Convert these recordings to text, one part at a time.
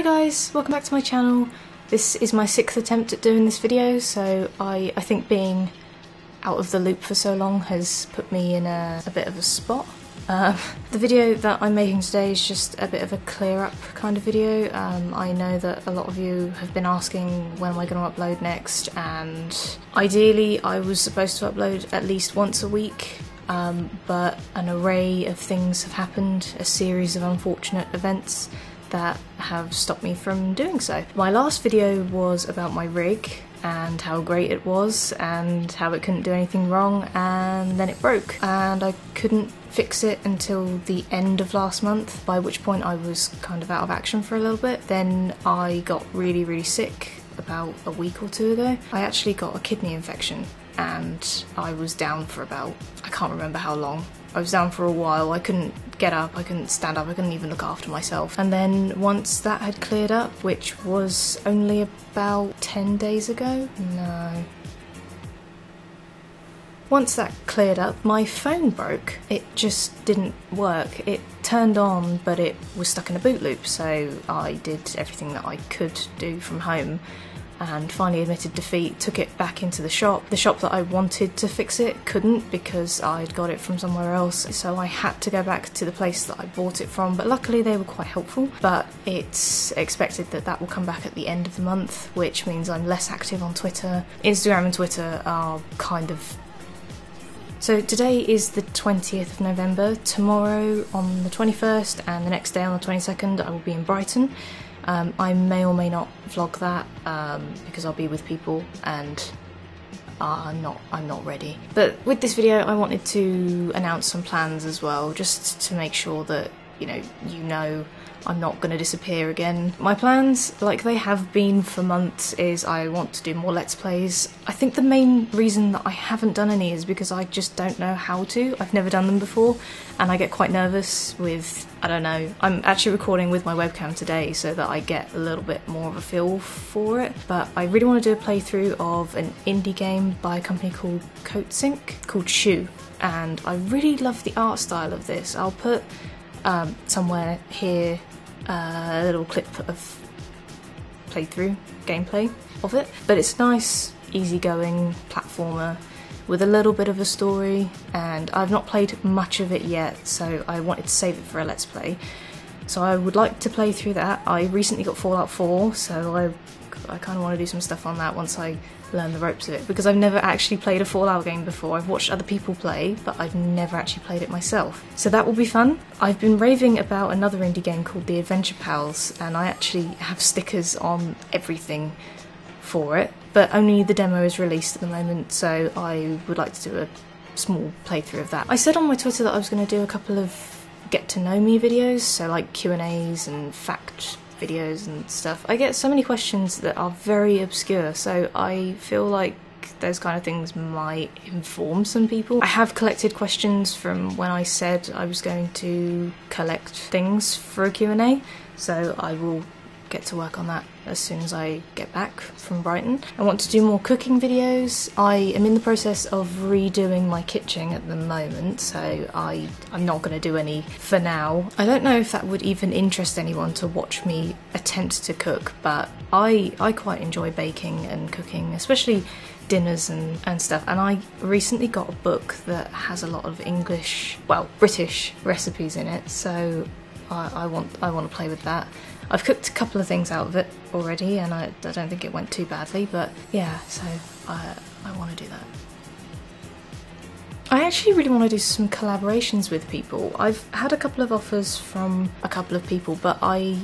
Hi guys, welcome back to my channel. This is my sixth attempt at doing this video, so I, I think being out of the loop for so long has put me in a, a bit of a spot. Um, the video that I'm making today is just a bit of a clear up kind of video. Um, I know that a lot of you have been asking when am I going to upload next, and ideally I was supposed to upload at least once a week. Um, but an array of things have happened, a series of unfortunate events that have stopped me from doing so. My last video was about my rig and how great it was and how it couldn't do anything wrong and then it broke and I couldn't fix it until the end of last month by which point I was kind of out of action for a little bit. Then I got really really sick about a week or two ago. I actually got a kidney infection and I was down for about I can't remember how long. I was down for a while. I couldn't get up, I couldn't stand up, I couldn't even look after myself. And then once that had cleared up, which was only about 10 days ago, no. Once that cleared up, my phone broke. It just didn't work. It turned on, but it was stuck in a boot loop, so I did everything that I could do from home and finally admitted defeat, took it back into the shop. The shop that I wanted to fix it couldn't because I'd got it from somewhere else, so I had to go back to the place that I bought it from. But luckily, they were quite helpful. But it's expected that that will come back at the end of the month, which means I'm less active on Twitter. Instagram and Twitter are kind of so today is the 20th of November. Tomorrow on the 21st and the next day on the 22nd, I will be in Brighton. Um, I may or may not vlog that um, because I'll be with people and I'm not I'm not ready. But with this video, I wanted to announce some plans as well, just to make sure that you know you know I'm not going to disappear again. My plans, like they have been for months, is I want to do more Let's Plays. I think the main reason that I haven't done any is because I just don't know how to. I've never done them before, and I get quite nervous with, I don't know, I'm actually recording with my webcam today so that I get a little bit more of a feel for it. But I really want to do a playthrough of an indie game by a company called Coatsink, called Shu. And I really love the art style of this. I'll put um, somewhere here a little clip of playthrough gameplay of it. But it's a nice, easygoing platformer with a little bit of a story, and I've not played much of it yet, so I wanted to save it for a let's play. So I would like to play through that. I recently got Fallout 4, so I I kind of want to do some stuff on that once I learn the ropes of it because I've never actually played a Fallout game before. I've watched other people play, but I've never actually played it myself. So that will be fun. I've been raving about another indie game called The Adventure Pals, and I actually have stickers on everything for it, but only the demo is released at the moment, so I would like to do a small playthrough of that. I said on my Twitter that I was going to do a couple of get to know me videos, so like Q&As and fact videos and stuff, I get so many questions that are very obscure, so I feel like those kind of things might inform some people. I have collected questions from when I said I was going to collect things for a Q&A, so I will get to work on that as soon as I get back from Brighton. I want to do more cooking videos. I am in the process of redoing my kitchen at the moment, so I, I'm not going to do any for now. I don't know if that would even interest anyone to watch me attempt to cook, but I, I quite enjoy baking and cooking, especially dinners and, and stuff. And I recently got a book that has a lot of English, well, British recipes in it, so I, I want I want to play with that. I've cooked a couple of things out of it already, and I, I don't think it went too badly. But yeah, so I I want to do that. I actually really want to do some collaborations with people. I've had a couple of offers from a couple of people, but I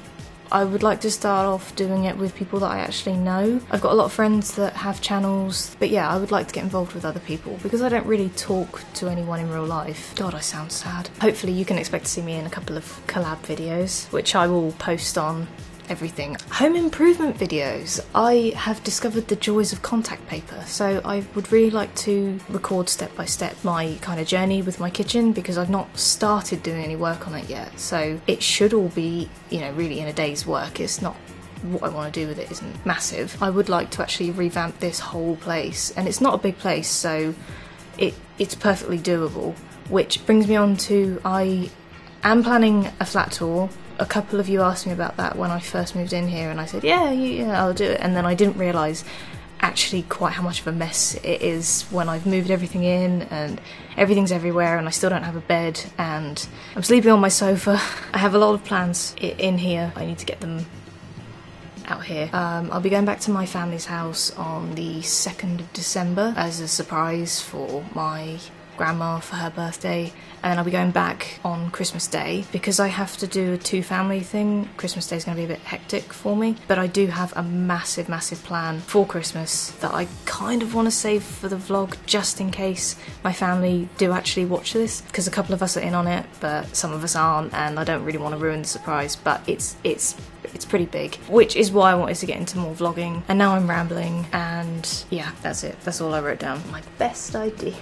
I would like to start off doing it with people that I actually know. I've got a lot of friends that have channels, but yeah, I would like to get involved with other people because I don't really talk to anyone in real life. God, I sound sad. Hopefully, you can expect to see me in a couple of collab videos, which I will post on everything. Home improvement videos. I have discovered the joys of contact paper, so I would really like to record step by step my kind of journey with my kitchen because I've not started doing any work on it yet. So it should all be, you know, really in a day's work. It's not what I want to do with it isn't massive. I would like to actually revamp this whole place, and it's not a big place, so it it's perfectly doable. Which brings me on to I am planning a flat tour a couple of you asked me about that when I first moved in here, and I said, yeah, yeah, I'll do it. And then I didn't realise actually quite how much of a mess it is when I've moved everything in and everything's everywhere and I still don't have a bed and I'm sleeping on my sofa. I have a lot of plans in here. I need to get them out here. Um, I'll be going back to my family's house on the 2nd of December as a surprise for my grandma for her birthday and then I'll be going back on Christmas Day because I have to do a two family thing. Christmas Day is going to be a bit hectic for me, but I do have a massive, massive plan for Christmas that I kind of want to save for the vlog just in case my family do actually watch this because a couple of us are in on it, but some of us aren't, and I don't really want to ruin the surprise. But it's it's it's pretty big, which is why I wanted to get into more vlogging. And now I'm rambling, and yeah, that's it. That's all I wrote down. My best idea.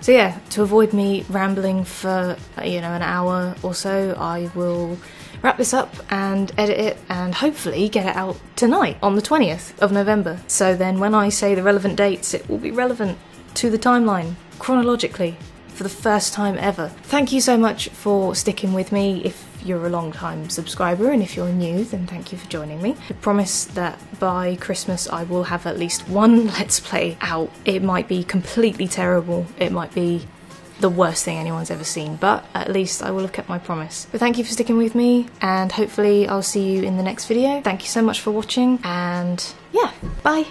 So yeah, to avoid me rambling for you know an hour or so, I will wrap this up and edit it and hopefully get it out tonight on the 20th of November. So then when I say the relevant dates, it will be relevant to the timeline chronologically for the first time ever. Thank you so much for sticking with me. If you're a long time subscriber and if you're new then thank you for joining me. I promise that by Christmas I will have at least one Let's Play out. It might be completely terrible, it might be the worst thing anyone's ever seen, but at least I will have kept my promise. But thank you for sticking with me, and hopefully I'll see you in the next video. Thank you so much for watching, and yeah, bye!